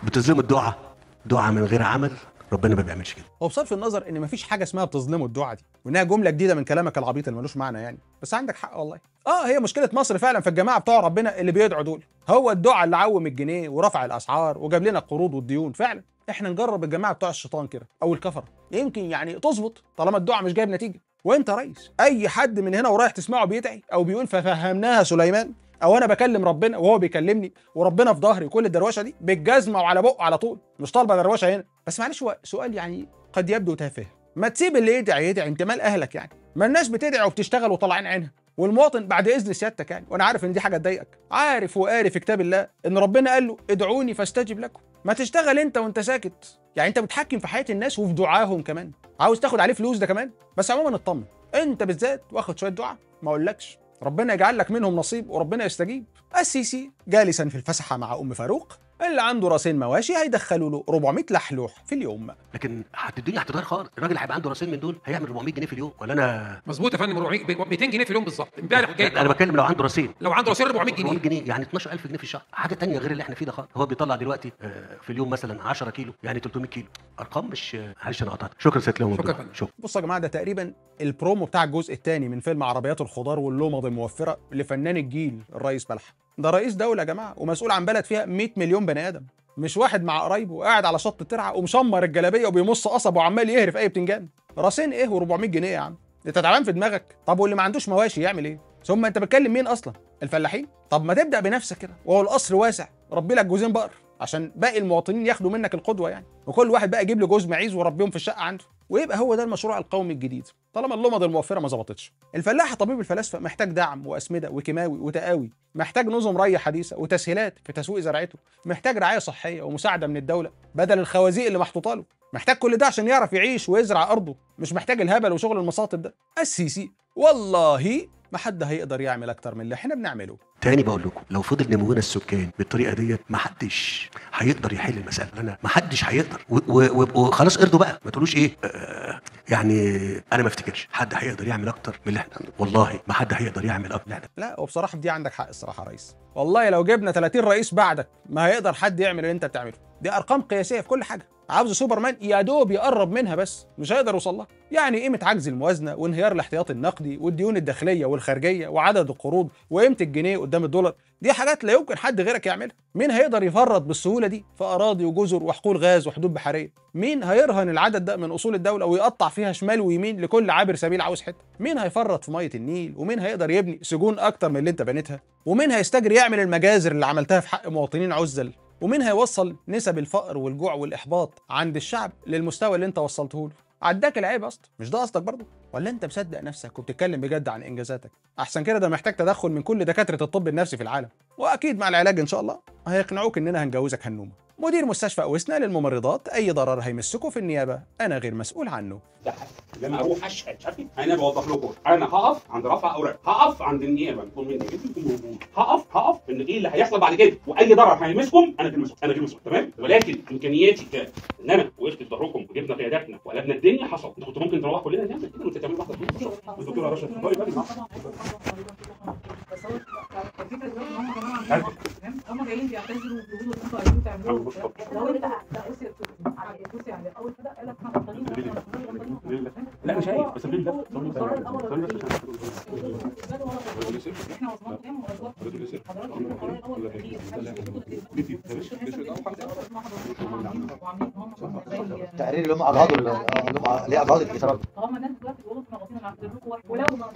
بتظلموا الدعاء. دعاء من غير عمل ربنا ما بيعملش كده. هو بصرف النظر إن مفيش حاجة اسمها بتظلموا الدعاء دي وإنها جملة جديدة من كلامك العبيط اللي ملوش معنى يعني. بس عندك حق والله. آه هي مشكلة مصر فعلا في الجماعة بتوع ربنا اللي بيدعوا دول. هو الدعاء اللي عوم الجنيه ورفع الأسعار وجاب لنا القروض والديون فعلا. إحنا نجرب الجماعة بتوع الشيطان كده أو الكفرة. يمكن يعني تظبط طالما الدعاء مش جايب نتيجة. وأنت ريس أي حد من هنا ورايح تسمعه بيدعي أو بيقول ففهمناها سليمان أو أنا بكلم ربنا وهو بيكلمني وربنا في ظهري كل الدروشه دي بالجزمة وعلى بقه على طول مش طالبة دروشه هنا. بس معلش هو سؤال يعني قد يبدو تافه. ما تسيب اللي يدعي يدعي انت مال أهلك يعني. ما الناس بتدعي وبتشتغل وطالعين عينها. والمواطن بعد إذن سيادتك يعني وأنا عارف إن دي حاجة تضايقك. عارف وقاري في كتاب الله إن ربنا قال له ادعوني فاستجب لكم. ما تشتغل أنت وأنت ساكت. يعني أنت بتحكم في حياة الناس وفي دعاهم كمان. عاوز تاخد عليه فلوس ده كمان؟ بس عموما اطمن. أنت بالذات واخد شوية دعاء ما أقولكش. ربنا يجعل لك منهم نصيب وربنا يستجيب. السيسي جالسا في الفسحة مع أم فاروق. اللي عنده راسين مواشي هيدخلوا له 400 لحلوح في اليوم. لكن الدنيا هتتغير خالص. الراجل هيبقى عنده راسين من دول هيعمل 400 جنيه في اليوم ولا أنا؟ مظبوط يا فندم 400 ب- 200 جنيه في اليوم بالظبط. امبارح جاي أنا بتكلم لو عنده راسين. لو عنده راسين 400 جنيه. 400 جنيه يعني 12000 جنيه في الشهر. حاجة تانية غير اللي إحنا فيه ده خالص. هو بيطلع دلوقتي آه، في اليوم مثلا 10 كيلو يعني 300 كيلو. أرقام مش آه، معلش أنا قطعت شكرا سيد لهم شكرا. شكرا. بصوا يا جماعة ده تقريبا البرومو بتاع الجزء الثاني من فيلم عربيات الخضار واللمض الموفره لفنان الجيل الرئيس بلح. ده رئيس دولة يا جماعة ومسؤول عن بلد فيها 100 مليون بني آدم. مش واحد مع قرايبه وقاعد على شط الترعه ومشمر الجلابية وبيمص قصب وعمال يهرف أي بتنجان. راسين إيه و400 جنيه يا عم؟ أنت تعبان في دماغك. طب واللي ما عندوش مواشي يعمل إيه؟ ثم أنت بتكلم مين أصلا؟ الفلاحين؟ طب ما تبدأ بنفسك كده. وهو القصر واسع. ربي لك جوزين بقر عشان باقي المواطنين ياخدوا منك القدوة يعني. وكل واحد بقى يجيب له جوز معيز وربيهم في الشقة عنده. ويبقى هو ده المشروع القومي الجديد. طالما اللمض الموفرة ما ظبطتش. الفلاح طبيب الفلاسفة محتاج دعم وأسمدة وكيماوي وتقاوي محتاج نظم ري حديثة وتسهيلات في تسويق زراعته محتاج رعاية صحية ومساعدة من الدولة بدل الخوازيق اللي محطوطة له. محتاج كل ده عشان يعرف يعيش ويزرع أرضه مش محتاج الهبل وشغل المصاطب ده. السيسي والله ما حد هيقدر يعمل أكتر من اللي إحنا بنعمله. تاني بقول لكم لو فضل نمونا السكان بالطريقة ديت ما حدش هيقدر يحل المسألة. أنا ما حدش هيقدر. وخلاص ارضوا بقى. ما تقولوش إيه؟ آه يعني أنا ما افتكرش حد هيقدر يعمل أكتر من اللي إحنا والله ما حد هيقدر يعمل أكتر لا لا وبصراحه دي عندك حق الصراحة يا ريس. والله لو جبنا 30 رئيس بعدك ما هيقدر حد يعمل اللي أنت بتعمله. دي أرقام قياسية في كل حاجة. عاوز سوبرمان؟ يا دوب يقرب منها بس. مش هيقدر يوصل لها. يعني قيمة عجز الموازنة وانهيار الاحتياطي النقدي والديون الداخلية والخارجية وعدد القروض وقيمة الجنيه قدام الدولار دي حاجات لا يمكن حد غيرك يعملها. مين هيقدر يفرط بالسهولة دي؟ في اراضي وجزر وحقول غاز وحدود بحرية. مين هيرهن العدد ده من أصول الدولة ويقطع فيها شمال ويمين لكل عابر سبيل عاوز حتة؟ مين هيفرط في مية النيل؟ ومين هيقدر يبني سجون أكتر من اللي أنت بنيتها؟ ومين هيستجري يعمل المجازر اللي عملتها في حق مواطنين عزل؟ ومين هيوصل نسب الفقر والجوع والإحباط عند الشعب للمستوى اللي انت وصلته له. عداك العيب أصلا مش ده قصدك برضه؟ ولا انت مصدق نفسك وبتتكلم بجد عن إنجازاتك؟ أحسن كده ده محتاج تدخل من كل دكاترة الطب النفسي في العالم. وأكيد مع العلاج إن شاء الله هيقنعوك إننا هنجوزك هنومة. مدير مستشفى اوسنا للممرضات أي ضرر هيمسكه في النيابة؟ أنا غير مسؤول عنه. لما أروح أشهد. شايفين أنا بوضح لكم. أنا هقف عند رفع أوراق. هقف عند النيابة. يكون مني. يكون موجود. هقف هقف. إن إيه اللي هيحصل بعد كده؟ وأي ضرر هيمسكم أنا غير مسؤول. أنا غير مسؤول. تمام؟ ولكن إمكانياتي ك إن أنا وقفت في ظهركم وجبنا قياداتنا وقلبنا الدنيا حصل. أنتوا كنتوا ممكن تروحوا كلنا نعمل كده وانت تعملوا واحدة الدكتوره رشا بقى هم جايين بيعتذروا وبيقولوا أنتوا عايزين تعملوا لو انت بصي على اول كده قال لك إحنا غلطانين لا أنا شايف بس ده إحنا وصلنا كام التقرير اللي هم اجهضوا اللي هم ليه اجهضوا الكسرات هم الناس دلوقتي بيقولوا إحنا غلطانين هنعتذر ولو ما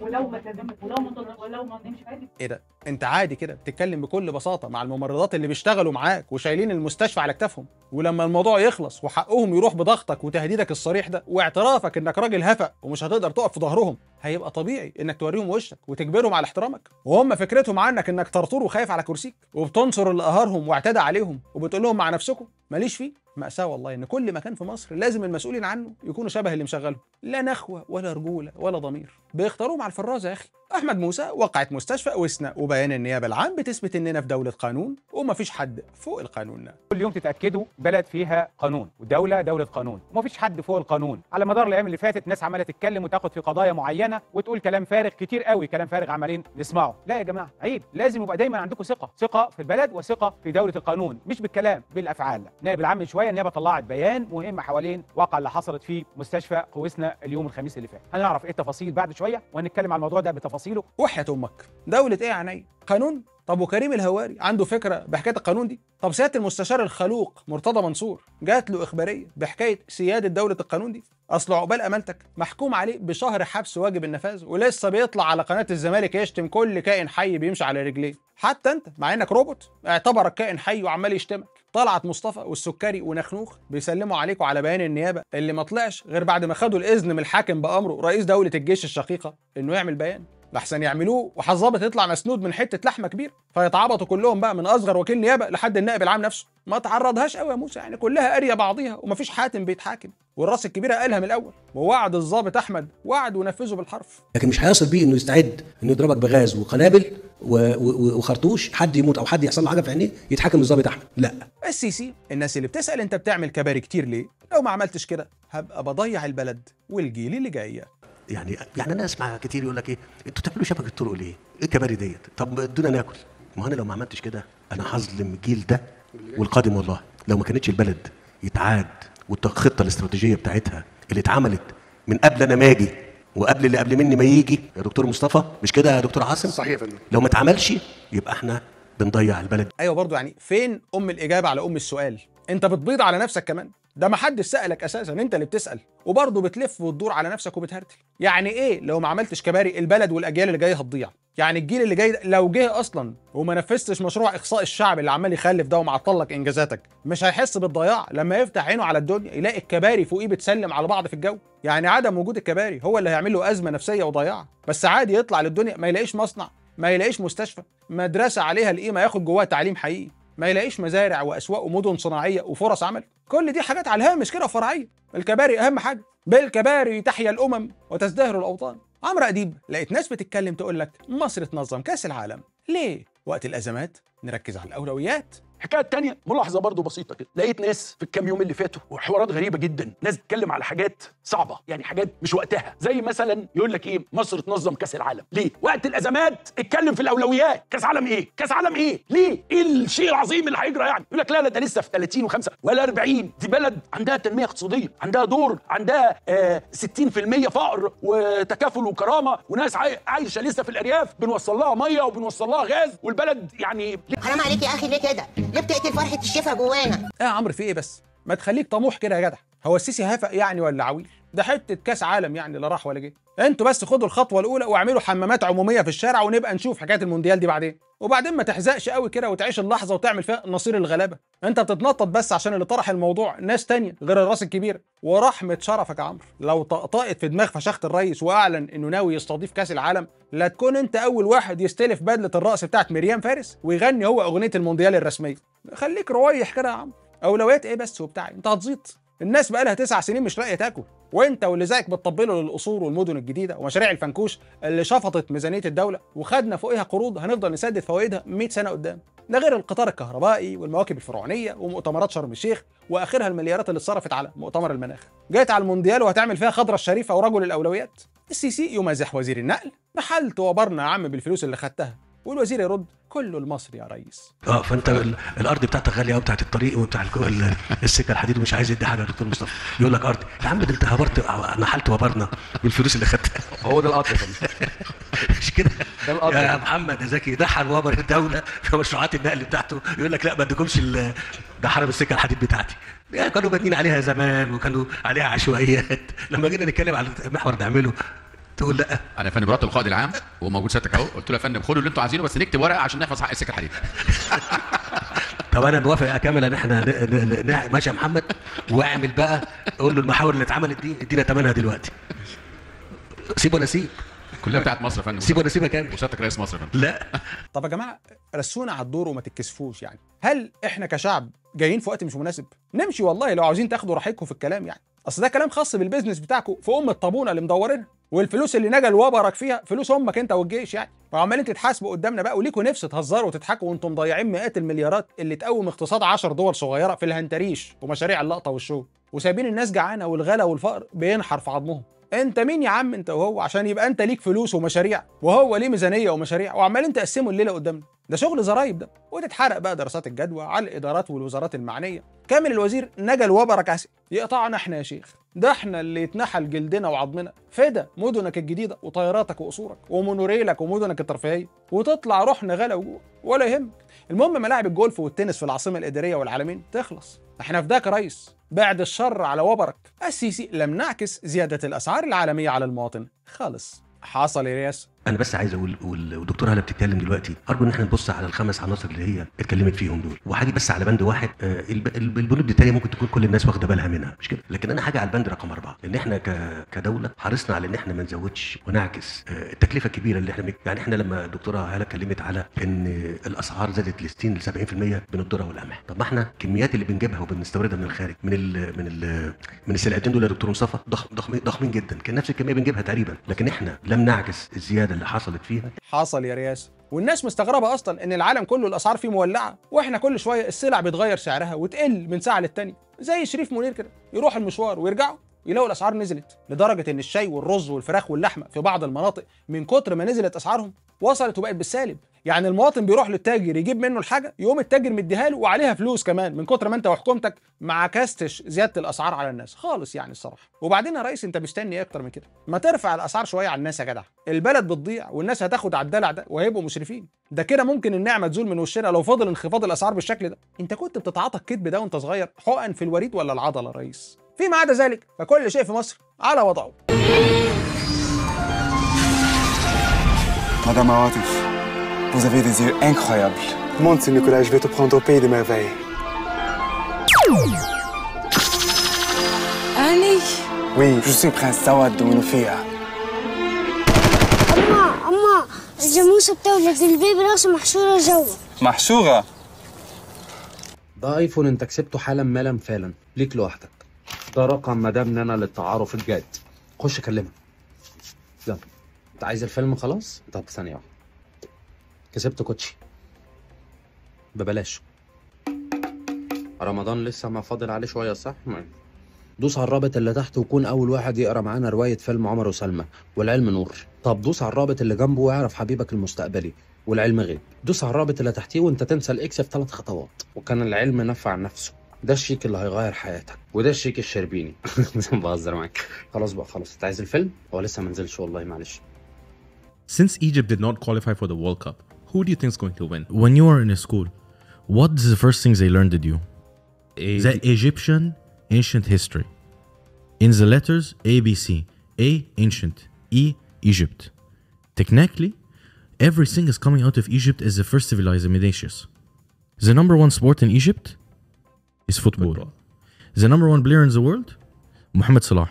ولو ما كذبت ولو ما ولو ما عادي إيه ده؟ أنت عادي كده بتتكلم بكل بساطة مع الممرضات اللي بيشتغلوا معاك وشايلين المستشفى على كتافهم. ولما الموضوع يخلص وحقهم يروح بضغطك وتهديدك الصريح ده واعترافك إنك راجل هفق ومش هتقدر تقف في ظهرهم هيبقى طبيعي إنك توريهم وشك وتجبرهم على احترامك. وهم فكرتهم عنك إنك طرطور وخايف على كرسيك وبتنصر اللي قهرهم واعتدى عليهم وبتقول لهم مع نفسكم ماليش فيه؟ مأساة والله إن كل مكان في مصر لازم المسؤولين عنه يكونوا شبه اللي مشغلهم. لا نخوة ولا رجولة ولا ضمير. بيختاروه مع الفرازة يا أخي. أحمد موسى وقعت مستشفى وسنا وبيان النيابة العام بتثبت إننا في دولة قانون ومفيش حد فوق القانون. كل يوم تتأكدوا بلد فيها قانون ودوله دولة قانون. ومفيش حد فوق القانون. على مدار الأيام اللي فاتت ناس عمالة تتكلم وتاخد في قضايا معينة وتقول كلام فارغ كتير قوي كلام فارغ عمالين نسمعه. لا يا جماعة عيب. لازم يبقى دايما عندكم ثقة. ثقة في البلد وثقة في دولة القانون مش بالكلام بالأفعال. نائب العام من شوية النيابة طلعت بيان مهم حوالين واقعه اللي حصلت في مستشفى قوسنا اليوم الخميس اللي فات. هنعرف إيه التفاصيل بعد شوية وهنتكلم على الموضوع ده بتفاصيله. وحياة أمك. دولة إيه يا قانون؟ طب وكريم الهواري عنده فكرة بحكاية القانون دي؟ طب سيادة المستشار الخلوق مرتضى منصور جات له إخبارية بحكاية سيادة دولة القانون دي؟ أصل عقبال أمانتك محكوم عليه بشهر حبس واجب النفاذ ولسه بيطلع على قناة الزمالك يشتم كل كائن حي بيمشي على رجليه. حتى أنت مع إنك روبوت اعتبرك كائن حي وعمال يشتمك. طلعت مصطفى والسكري ونخنوخ بيسلموا عليكم على بيان النيابة. اللي ما طلعش غير بعد ما خدوا الإذن من الحاكم بأمره رئيس دولة الجيش الشقيقة إنه يعمل بيان. لحسن يعملوه. وحظابط يطلع مسنود من حتة لحمة كبيرة. فيتعبطوا كلهم بقى من أصغر وكيل نيابة لحد النائب العام نفسه. ما تعرضهاش قوي يا موسى. يعني كلها قاريه بعضيها ومفيش حاكم بيتحاكم. والراس الكبيرة قالها من الأول. ووعد الضابط أحمد وعد ونفذه بالحرف. لكن مش هيصل بيه إنه يستعد إنه يضربك بغاز وقنابل و- و- وخرطوش حد يموت أو حد يحصل له حاجة في عينيه يتحاكم الضابط أحمد. لا. السيسي الناس اللي بتسأل أنت بتعمل كباري كتير ليه؟ لو ما عملتش كده هبقى بضيع البلد والجيل اللي جاي يعني يعني أنا أسمع كتير يقول لك إيه أنتوا بتعملوا شبكه طرق ليه؟ إيه الكباري ديت؟ طب ادونا ناكل ما هو أنا لو ما عملتش كده أنا هظلم الجيل ده والقادم والله لو ما كانتش البلد يتعاد والخطة الاستراتيجية بتاعتها اللي اتعملت من قبل أنا ما آجي وقبل اللي قبل مني ما يجي يا دكتور مصطفى مش كده يا دكتور عاصم؟ صحيح يا فندم لو ما اتعملش يبقى إحنا بنضيع البلد أيوه برضو يعني فين أم الإجابة على أم السؤال أنت بتبيض على نفسك كمان ده ما حدش سألك أساسا أنت اللي بتسأل. وبرضه بتلف وتدور على نفسك وبتهرتل. يعني إيه لو ما عملتش كباري؟ البلد والأجيال اللي جاية هتضيع. يعني الجيل اللي جاي لو جه أصلا وما نفذتش مشروع اقصاء الشعب اللي عمال يخلف ده ومعطل لك إنجازاتك مش هيحس بالضياع لما يفتح عينه على الدنيا يلاقي الكباري فوقيه بتسلم على بعض في الجو. يعني عدم وجود الكباري هو اللي هيعمل له أزمة نفسية وضياع. بس عادي يطلع للدنيا ما يلاقيش مصنع ما يلاقيش مستشفى مدرسة عليها القيمة ياخد جواها تعليم حقيقي. ما يلاقيش مزارع وأسواق ومدن صناعية وفرص عمل. كل دي حاجات على الهامش كده فرعيه الكباري أهم حاجة. بالكباري تحيا الأمم وتزدهر الأوطان. عمرو أديب لقيت ناس بتتكلم تقول لك مصر تنظم كأس العالم. ليه؟ وقت الأزمات نركز على الأولويات. حكاية تانية ملاحظة برضو بسيطة كده. لقيت ناس في الكام يوم اللي فاتوا وحوارات غريبة جدا. ناس بتتكلم على حاجات صعبة يعني حاجات مش وقتها. زي مثلا يقول لك إيه مصر تنظم كأس العالم. ليه؟ وقت الأزمات اتكلم في الأولويات. كأس عالم إيه؟ كأس عالم إيه؟ ليه؟ إيه الشيء العظيم اللي هيجرى يعني؟ يقول لك لا لا ده لسه في 30 و5 ولا 40 دي بلد عندها تنمية اقتصادية عندها دور عندها آه 60% فقر وتكافل وكرامة وناس عاي- عايشة لسه في الأرياف. بنوصل لها مية وبنوصل لها غاز والبلد يعني حرام عليك يا أخي ليه كده؟ ليه بتقتل فرحة الشفا جوانا؟ إيه يا عمرو في إيه بس؟ ما تخليك طموح كده يا جدع. هو السيسي هفق يعني ولا عويل؟ ده حتة كأس عالم يعني لا راح ولا جه. أنتوا بس خدوا الخطوة الأولى واعملوا حمامات عمومية في الشارع ونبقى نشوف حكاية المونديال دي بعدين. وبعدين ما تحزقش قوي كده وتعيش اللحظة وتعمل فيها نصير الغلابة. انت بتتنطط بس عشان اللي طرح الموضوع. ناس تانية غير الراس الكبير. ورحمة شرفك يا عمرو. لو طقطقت في دماغ فشخت الريس وأعلن إنه ناوي يستضيف كأس العالم لا تكون أنت أول واحد يستلف بدلة الرقص بتاعت مريم فارس ويغني هو أغنية المونديال الرسمية. خليك روايح كده يا عم أولويات إيه بس؟ وبتاع. أنت هتزيط. الناس بقى لها تسع سنين مش لاقية تاكل. وانت واللي زيك بتطبلوا للقصور والمدن الجديدة ومشاريع الفنكوش اللي شفطت ميزانية الدولة وخدنا فوقها قروض هنفضل نسدد فوائدها 100 سنة قدام. ده غير القطار الكهربائي والمواكب الفرعونية ومؤتمرات شرم الشيخ وآخرها المليارات اللي اتصرفت على مؤتمر المناخ. جيت على المونديال وهتعمل فيها خضرة الشريفة ورجل الأولويات. السيسي يمازح وزير النقل. نحلت وبرنا يا عم بالفلوس اللي خدتها. والوزير يرد كله المصري يا ريس آه فأنت ال- الأرض بتاعتك غالية قوي بتاعت الطريق وبتاع الكو- ال- السكة الحديد ومش عايز يدي حاجة يا دكتور مصطفى. يقول لك أرض. يا عم ده أنت هبرت نحلت وبرنا بالفلوس اللي خدتها. هو ده القطر مش كده؟ ده القطر. يا محمد يا زكي نحل وبر الدولة في مشروعات النقل بتاعته. يقول لك لا ما اديكمش ال- ده حرم السكة الحديد بتاعتي. يا كانوا بانيين عليها زمان وكانوا عليها عشوائيات. لما جينا نتكلم على محور نعمله تقول لا. أنا يا فندم مرات القائد العام وموجود سيادتك اهو. قلت له يا فندم خدوا اللي أنتوا عايزينه بس نكتب ورقة عشان نحفظ حق السكه الحديد طب أنا موافق يا كامل ان إحنا ن- ن- ن- ماشي يا محمد. واعمل بقى قول له المحاور اللي اتعملت دي ادينا ثمنها دلوقتي. سيب ولا سيب؟ كلها بتاعت مصر يا فندم. سيب ولا سيب يا كامل؟ وسيادتك رئيس مصر يا فندم. لا. طب يا جماعة رسونا على الدور وما تتكسفوش يعني. هل إحنا كشعب جايين في وقت مش مناسب؟ نمشي والله لو عاوزين تاخدوا راحتكم في الكلام يعني. أصل ده كلام خاص بال business بتاعكم في أم الطابونة اللي مدورينها. والفلوس اللي نجا وبرك فيها فلوس أمك انت والجيش يعني. وعمالين تتحاسبوا قدامنا بقى وليكوا نفس تهزروا وتضحكوا وأنتم مضيعين مئات المليارات اللي تقوم اقتصاد 10 دول صغيرة في الهنتريش ومشاريع اللقطة وال show وسايبين الناس جعانة والغلا والفقر بينحر في عظمهم. انت مين يا عم انت وهو؟ عشان يبقى انت ليك فلوس ومشاريع وهو ليه ميزانية ومشاريع وعمالين تقسموا الليلة قدامنا. ده شغل زرايب ده. وتتحرق بقى دراسات الجدوى على الإدارات والوزارات المعنية. كامل الوزير نجل وبرك عسل يقطعنا إحنا يا شيخ. ده إحنا اللي يتنحل جلدنا وعظمنا. فدا مدنك الجديدة وطياراتك وقصورك ومونوريلك ومدنك الترفيهية. وتطلع روحنا غلا وجوع ولا يهمك المهم ملاعب الجولف والتنس في العاصمة الإدارية والعالمين تخلص. إحنا في داك ريس بعد الشر على وبرك. السيسي لم نعكس زيادة الأسعار العالمية على المواطن. خالص حصل يا رياس أنا بس عايز أقول وال- والدكتوره هاله بتتكلم دلوقتي ارجو ان إحنا نبص على الخمس عناصر اللي هي اتكلمت فيهم دول. وحاجه بس على بند واحد آه، الب- الب- البنود التانية ممكن تكون كل الناس واخدة بالها منها مش كده؟ لكن أنا حاجة على البند رقم أربعة ان إحنا كدولة حرصنا على إن إحنا ما نزودش ونعكس آه، التكلفة الكبيرة اللي إحنا يعني إحنا لما الدكتوره هالة اتكلمت على إن الأسعار زادت ل 60 ل 70% من الذرة والقمح. طب ما إحنا الكميات اللي بنجيبها وبنستوردها من الخارج من ال من ال من السلعتين دول يا دكتور مصطفى ضخم ضخمين جدا كان نفس الكمية بنجيبها تقريبا. لكن إحنا لم نعكس الزيادة اللي حصلت فيها. حصل يا رياس. والناس مستغربة أصلا إن العالم كله الأسعار فيه مولعة وإحنا كل شوية السلع بيتغير سعرها وتقل من ساعة للتانية. زي شريف منير كده يروح المشوار ويرجعوا يلاقوا الأسعار نزلت لدرجة إن الشاي والرز والفراخ واللحمة في بعض المناطق من كتر ما نزلت أسعارهم وصلت وبقت بالسالب. يعني المواطن بيروح للتاجر يجيب منه الحاجة يقوم التاجر مديها له وعليها فلوس كمان من كتر ما أنت وحكومتك ما عكستش زيادة الأسعار على الناس. خالص يعني الصراحة. وبعدين يا ريس أنت مستني إيه أكتر من كده؟ ما ترفع الأسعار شوية على الناس يا جدع. البلد بتضيع والناس هتاخد على الدلع ده وهيبقوا مسرفين ده كده ممكن النعمة تزول من وشنا لو فضل انخفاض الأسعار بالشكل ده. أنت كنت بتتعاطى الكذب ده وأنت صغير حقن في الوريد ولا العضلة يا ريس؟ فيما عدا ذلك فكل شيء في مصر على وضعه Madame Awatif, vous avez des yeux incroyables. Monte, Nicolas, je vais te prendre au pays des merveilles. أني Oui, je suis prince Sawad de Mounofia. أما أما الجاموسة بتولد البيبي راسه محشورة جوا محشورة ده ايفون انت كسبته حالا مالا فعلا ليك لوحدك ده رقم مدام نانا للتعارف الجاد. خش كلمها. يلا. أنت عايز الفيلم خلاص؟ طب ثانية واحدة. كسبت كوتشي. ببلاش. رمضان لسه ما فاضل عليه شوية صح؟ دوس على الرابط اللي تحت وكون أول واحد يقرأ معانا رواية فيلم عمر وسلمى. والعلم نور. طب دوس على الرابط اللي جنبه واعرف حبيبك المستقبلي. والعلم غيب. دوس على الرابط اللي تحتيه وانت تنسى الاكس في ثلاث خطوات. وكان العلم نفع نفسه. ده الشيك اللي هيغير حياتك وده الشيك الشربيني بهزر معاك خلاص بقى خلاص انت عايز الفيلم هو لسه ما نزلش والله معلش Since Egypt did not qualify for the World Cup, who do you think is going to win? When you were in school, what's the first things they learned at you? The Egyptian ancient history. In the letters A, B, C. A, ancient. E, Egypt. Technically, everything is coming out of Egypt as the first civilization. The number one sport in Egypt is football. The number one player in the world, Mohamed Salah.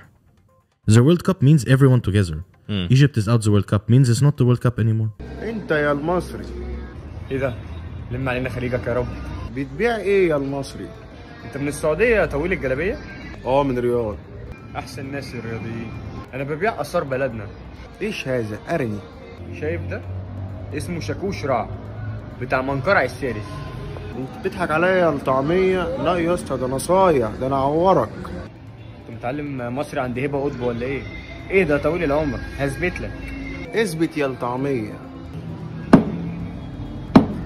The World Cup means everyone together. Egypt is out the World Cup means it's not the World Cup anymore. انت يا المصري إيه ده؟ لم علينا خليجك يا رب بتبيع إيه يا المصري أنت من السعودية يا طويل الجلابية؟ آه من رياض أحسن ناس الرياضيين أنا ببيع آثار بلدنا إيش هذا أرني شايف ده؟ اسمه شاكوش رع بتاع منقرع الثالث انت بتضحك عليا يا الطعمية؟ لا يا اسطى ده أنا صايع ده أنا اعورك انت متعلم مصري عند هبة قطب ولا إيه؟ إيه ده طويل العمر هثبت لك. اثبت يا الطعمية.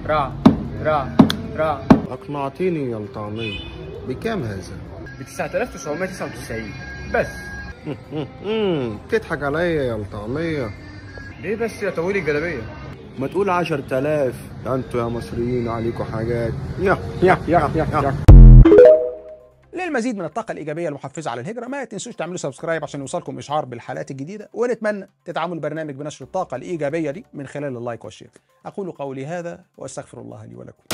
رع رع رع اقنعتني يا الطعمية. بكام هذا؟ ب 9999 بس. بتضحك عليا يا الطعمية. ليه بس يا طويل الجلابية؟ ما تقول عشر تلاف أنتوا يا مصريين عليكم حاجات. يا يا يا يا, يا. للمزيد من الطاقة الإيجابية المحفزة على الهجرة ما تنسوش تعملوا subscribe عشان يوصلكم إشعار بالحلقات الجديدة ونتمنى تدعموا البرنامج بنشر الطاقة الإيجابية دي من خلال ال like وال share. أقول قولي هذا وأستغفر الله لي ولكم.